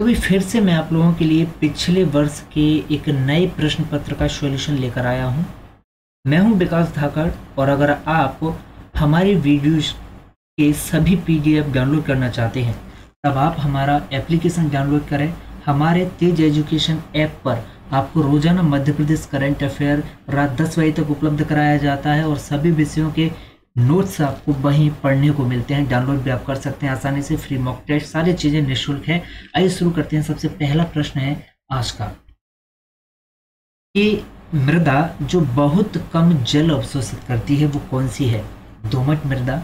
तो भी फिर से मैं आप लोगों के लिए पिछले वर्ष के एक नए प्रश्न पत्र का सॉल्यूशन लेकर आया हूँ। मैं हूँ विकास धाकड़ और अगर आप हमारे वीडियोस के सभी पीडीएफ डाउनलोड करना चाहते हैं, तब आप हमारा एप्लीकेशन डाउनलोड करें। हमारे तेज एजुकेशन ऐप पर आपको रोज़ाना मध्य प्रदेश करंट अफेयर रात दस बजे तक उपलब्ध कराया जाता है और सभी विषयों के नोट्स आपको वहीं पढ़ने को मिलते हैं डाउनलोड भी आप कर सकते हैं आसानी से फ्री मॉक टेस्ट सारी चीज़ें निःशुल्क है। आइए शुरू करते हैं, सबसे पहला प्रश्न है आज का। कि मृदा जो बहुत कम जल अवशोषित करती है, वो कौन सी है? दोमट मृदा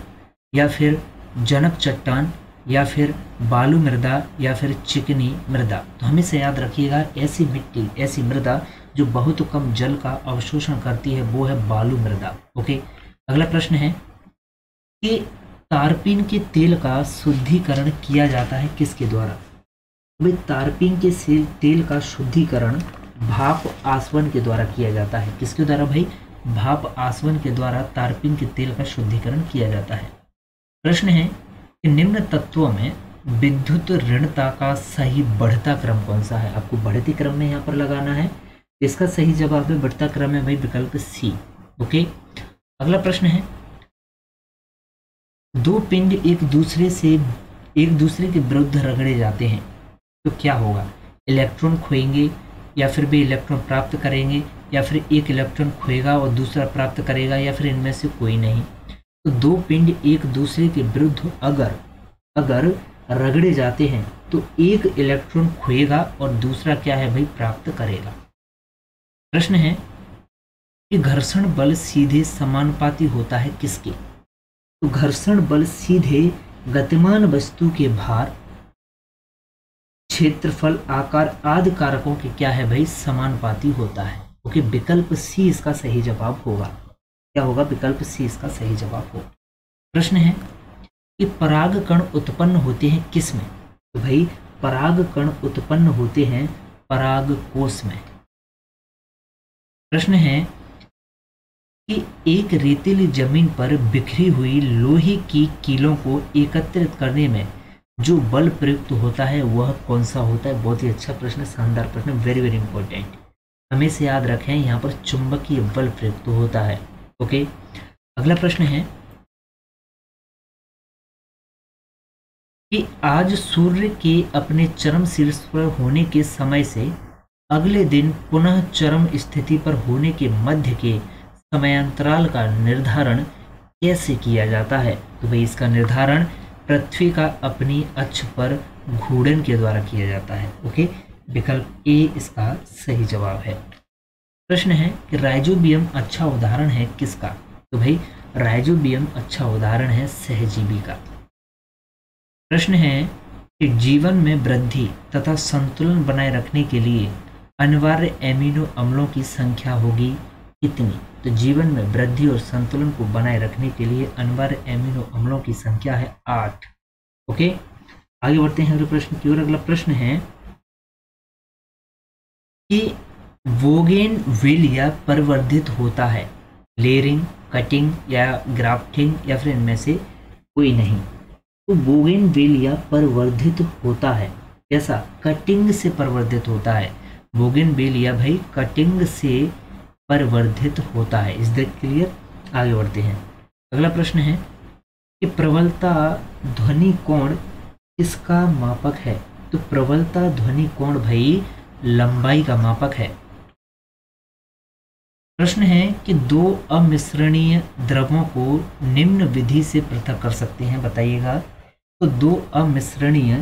या फिर जनक चट्टान या फिर बालू मृदा या फिर चिकनी मृदा? तो हमेशा याद रखिएगा, ऐसी मिट्टी, ऐसी मृदा जो बहुत कम जल का अवशोषण करती है, वो है बालू मृदा, ओके? अगला प्रश्न है कि तारपीन के तेल का शुद्धिकरण किया जाता है किसके द्वारा? भाई, तारपीन के तेल का शुद्धिकरण भाप आसवन के द्वारा किया जाता है। किसके द्वारा भाई? भाप आसवन के द्वारा तारपीन के तेल का शुद्धिकरण किया जाता है। प्रश्न है कि निम्न तत्वों में विद्युत ऋणता का सही बढ़ता क्रम कौन सा है? आपको बढ़ती क्रम में यहाँ पर लगाना है। इसका सही जवाब है बढ़ता क्रम है भाई विकल्प सी, ओके? अगला प्रश्न है। दो पिंड एक दूसरे से, एक दूसरे के विरुद्ध रगड़े जाते हैं तो क्या होगा? इलेक्ट्रॉन खोएँगे या फिर वे इलेक्ट्रॉन प्राप्त करेंगे या फिर एक इलेक्ट्रॉन खोएगा और दूसरा प्राप्त करेगा या फिर इनमें से कोई नहीं? तो दो पिंड एक दूसरे के विरुद्ध अगर अगर रगड़े जाते हैं तो एक इलेक्ट्रॉन खोएगा और दूसरा क्या है भाई? प्राप्त करेगा। प्रश्न है कि घर्षण बल सीधे समानुपाती होता है किसके? तो घर्षण बल सीधे गतिमान वस्तु के भार, क्षेत्रफल, आकार आदि कारकों के क्या है भाई? समानुपाती होता है। ओके विकल्प सी इसका सही जवाब होगा। क्या होगा? विकल्प सी इसका सही जवाब होगा। प्रश्न है कि पराग कण उत्पन्न होते हैं किसमें? तो भाई, पराग कण उत्पन्न होते हैं पराग कोष में। प्रश्न है कि एक रेतीली ज़मीन पर बिखरी हुई लोहे की कीलों को एकत्रित करने में जो बल प्रयुक्त होता है, वह कौन सा होता है? बहुत ही अच्छा प्रश्न, शानदार प्रश्न वेरी वेरी इंपॉर्टेंट हमेशा याद रखें, यहाँ पर चुंबकीय बल प्रयुक्त होता है। ओके अगला प्रश्न है कि आज सूर्य के अपने चरम शीर्ष पर होने के समय से अगले दिन पुनः चरम स्थिति पर होने के मध्य के समयांतराल का निर्धारण कैसे किया जाता है? तो भाई इसका निर्धारण पृथ्वी का अपनी अक्ष पर घूर्णन के द्वारा किया जाता है। ओके? विकल्प ए इसका सही जवाब है। प्रश्न है कि राइजोबियम अच्छा उदाहरण है किसका? तो भाई राइजोबियम अच्छा उदाहरण है सहजीवी का। प्रश्न है कि जीवन में वृद्धि तथा संतुलन बनाए रखने के लिए अनिवार्य एमिनो अम्लों की संख्या होगी कितनी तो जीवन में वृद्धि और संतुलन को बनाए रखने के लिए अनिवार्य एमिनो अम्लों की संख्या है आठ। ओके आगे बढ़ते हैं अगले प्रश्न की ओर। अगला प्रश्न है कि वोगेन विलिया परिवर्धित होता है। लेयरिंग, कटिंग या ग्राफ्टिंग या फिर इनमें से कोई नहीं। तो बोगेन वेलिया परिवर्धित होता है। कैसा कटिंग से परिवर्धित होता है। बोगेन वेलिया भाई कटिंग से परिवर्धित होता है। इज़ दैट क्लियर आगे बढ़ते हैं। अगला प्रश्न है कि प्रबलता ध्वनि कोण किसका मापक है? तो प्रबलता ध्वनि कोण भाई लंबाई का मापक है। प्रश्न है कि दो अमिश्रणीय द्रवों को निम्न विधि से पृथक कर सकते हैं, बताइएगा। तो दो अमिश्रणीय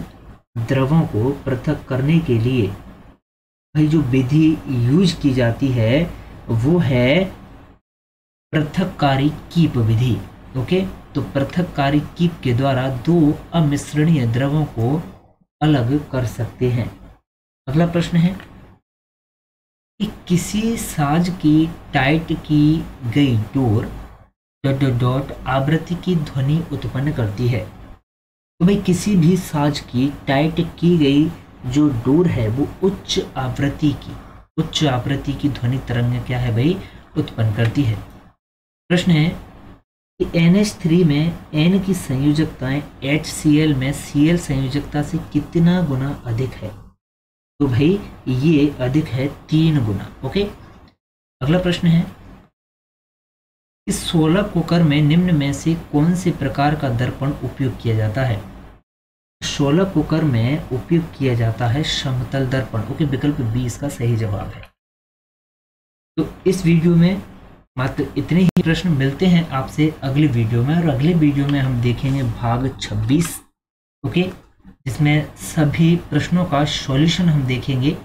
द्रवों को पृथक करने के लिए भाई जो विधि यूज़ की जाती है वो है पृथककारी कीप विधि, ओके? तो पृथककारी कीप के द्वारा दो अमिश्रणीय द्रवों को अलग कर सकते हैं। अगला प्रश्न है, कि किसी साज की टाइट की गई डोर डॉट डॉट आवृत्ति की ध्वनि उत्पन्न करती है। तो भाई, किसी भी साज की टाइट की गई जो डोर है, वो उच्च आवृत्ति की उच्च आवृत्ति की ध्वनि तरंग क्या है भाई? उत्पन्न करती है। प्रश्न है कि NH3 में N की संयोजकताएँ HCl में Cl संयोजकता से कितना गुना अधिक है? तो भाई, ये अधिक है तीन गुना ओके अगला प्रश्न है इस सोलह कुकर में निम्न में से कौन से प्रकार का दर्पण उपयोग किया जाता है? सोलर कुकर में उपयोग किया जाता है समतल दर्पण। ओके, विकल्प बी इसका सही जवाब है। तो इस वीडियो में मात्र इतने ही प्रश्न मिलते हैं आपसे अगले वीडियो में और अगले वीडियो में हम देखेंगे भाग 26 ओके, जिसमें सभी प्रश्नों का सॉल्यूशन हम देखेंगे।